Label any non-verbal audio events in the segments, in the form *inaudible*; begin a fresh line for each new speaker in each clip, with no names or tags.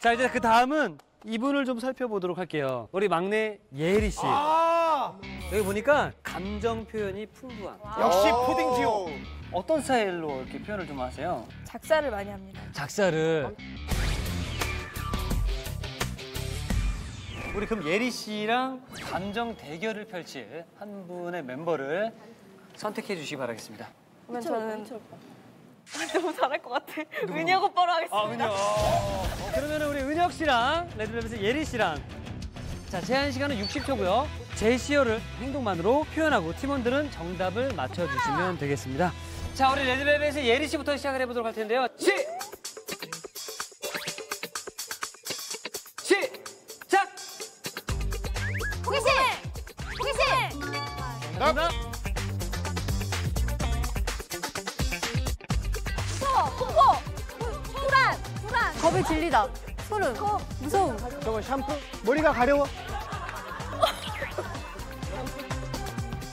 자 이제 그 다음은 이분을 좀 살펴보도록 할게요. 우리 막내 예리 씨.
아
여기 보니까 감정 표현이 풍부한
역시 푸딩지요.
어떤 스타일로 이렇게 표현을 좀 하세요?
작사를 많이 합니다.
작사를 우리 그럼 예리 씨랑 감정 대결을 펼칠 한 분의 멤버를 선택해 주시기 바라겠습니다.
그러면 저는 *laughs* 너무 잘할 것 같아. 은혁 오빠로 하겠습니다.
아, 은혁. 그러면 우리 은혁 씨랑 레드벨벳의 예리 씨랑 자 제한 시간은 60초고요. 제시어를 행동만으로 표현하고 팀원들은 정답을 맞춰주시면 되겠습니다. 자 우리 레드벨벳의 예리 씨부터 시작을 해보도록 할 텐데요. 시
겁에 질리다. 소름. 무서움.
저거 샴푸? 머리가 가려워?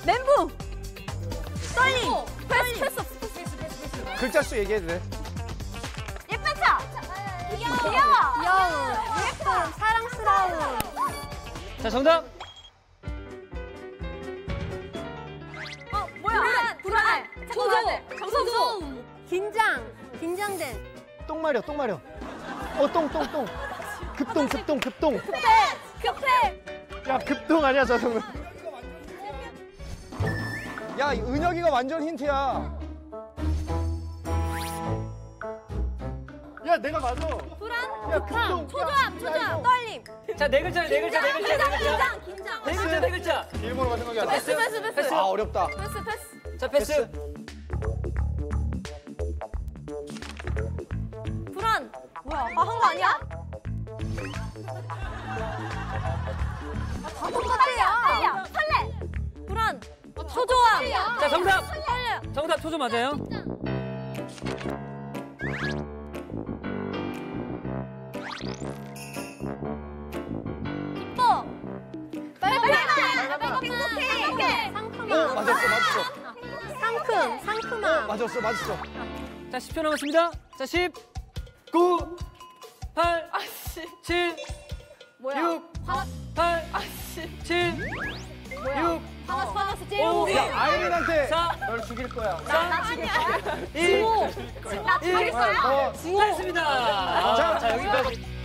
멘붕! 떨림! 패스! 패스! 패스! 패스! 패스!
글자 수 얘기해도 돼.
예쁜 척! 귀여워! 귀여워! 예쁜! 사랑스러운!
자 정답.
어, 뭐야? 불안! 불안! 조조! 조조! 긴장! 긴장된!
똥 마려, 똥 마려. 어, 똥, 똥, 똥. 급동, 급동, 급동.
급해! 급해!
야, 급동 아니야, 저성은. 야, 이 은혁이가 완전 힌트야. 야, 내가 맞아.
불안!
야! 급동.
초조함! 초조함! 떨림!
자 네 글자 네 글자 네 글자 네 글자
긴장! 긴장!
네 글자 네 글자.
일본어가 생각이 안 나.
패스! 패스! 패스!
아, 어렵다.
패스! 패스!
자 패스.
뭐야? 아, 한 거 아니야? 아, 똑같아요. 설레! 불안! 초조함!
자 정답.
설레!
정답 초조 맞아요?
기뻐! 빨빨빨! 행복해! 상큼함!
어, 맞았어, 맞았어.
상큼! 상큼함!
맞았어, 맞았어.
자 10초 남았습니다. 자 10, 9, 8,
아씨!
7,
뭐야?
6,
화,
8,
아씨!
7,
뭐야?
6,
화났어, 화났어,
오!
야, 아이린한테
사,
널 죽일 거야.
나 아니야!
1,
나 죽였어요!
어,
수고했습니다. 자, 자 여기까지.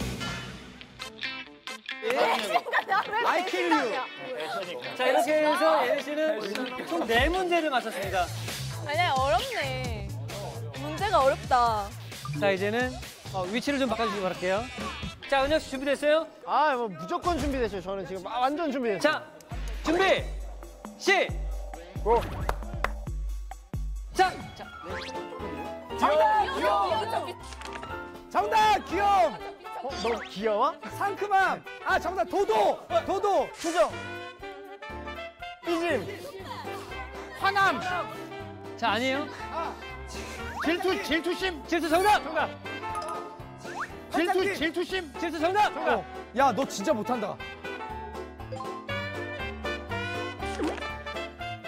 I kill you.
자 이렇게 해서 예리 씨는 총 네 문제를 맞췄습니다.
아니야, 어렵네. 문제가 어렵다.
자 이제는 어, 위치를 좀 바꿔주시기 바랄게요. 자 은혁 씨 준비됐어요?
아, 뭐 무조건 준비됐어요. 저는 지금 아, 완전 준비됐어요.
자 준비 시.
고.
자, 자
정답 귀여움. 어, 너 귀여워? 상큼함. 아, 정답 도도. 도도. 수정. 삐짐. 화남.
자 아니에요?
질투 질투심.
질투 정답. 정답.
질투 질투심.
질투 정답.
어. 야, 너 진짜 못한다.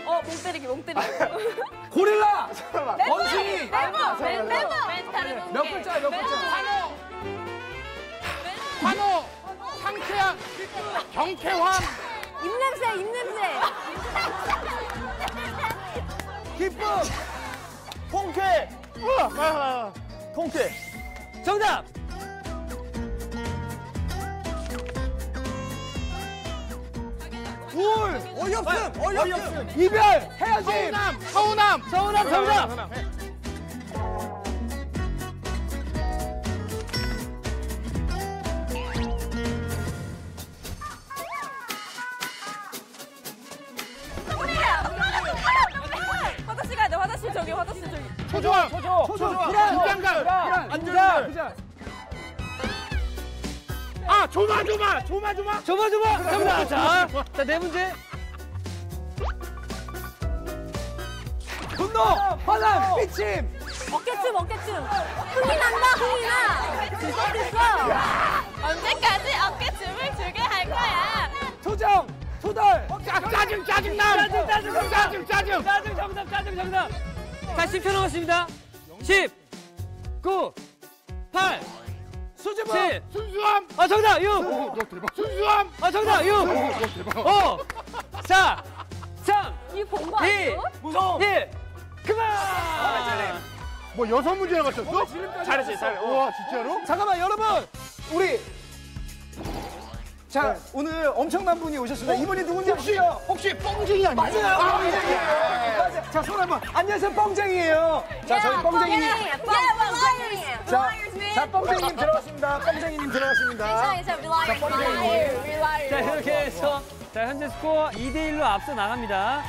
어, 몽 때리기, 몽 때리기.
고릴라. *laughs* 원숭이.
멤버! 멤버! 멘탈을
몇 글자야, 몇 글자? 환호. 상쾌한. 경쾌함.
입냄새, 입냄새.
기쁨. 통쾌. 아, 아, 통쾌.
정답.
우울. 어이없음. 어이없음. 이별. 헤어짐. 서운함. 서운함.
서운함 정답.
화장실 가야 돼, 화장실 저기, 화장실 저기.
초조함. 초조. 초조. 불안. 긴장감. 불안. 안전. 아, 조마 조마. 조마 조마.
조마 조마 정답. 자, 자네 문제.
분노. 화남. 삐침.
어깨춤, 어깨춤. 흥이 난다, 흥이 나. 됐어, 됐어. 언제까지 어깨춤을 추게 할 거야?
조정. 조달. 짜, 짜증 짜증 남.
짜증, 짜증,
짜증 짜증.
짜증 정답. 짜증 정답. 자 10초 남았습니다. 10, 9, 8,
수줍음.
7.
순수함.
아, 정답! 6.
오, 너 대박. 순수함.
아, 정답! 6.
오, 너 대박.
5. 4. 3.
이 본거
2.
아니에요?
무서워.
1. 그만!
뭐 여섯 문제나 맞췄어?
잘했지, 잘해.
와, 진짜로?
잠깐만 여러분 우리 자 오늘 엄청난 분이 오셨습니다. 이분이 누군지 아시죠?
혹시 뻥쟁이 아니에요?
맞아요.
아,
뻥쟁이에요. 맞아요. 자, 손 한번. 안녕하세요, 뻥쟁이에요. 자, 저희 뻥쟁이. 자, 자, 뻥쟁이님 들어갔습니다. 뻥쟁이님 들어갔습니다.
자, 이렇게 해서 자, 현재 스코어 2대 1로 앞서 나갑니다.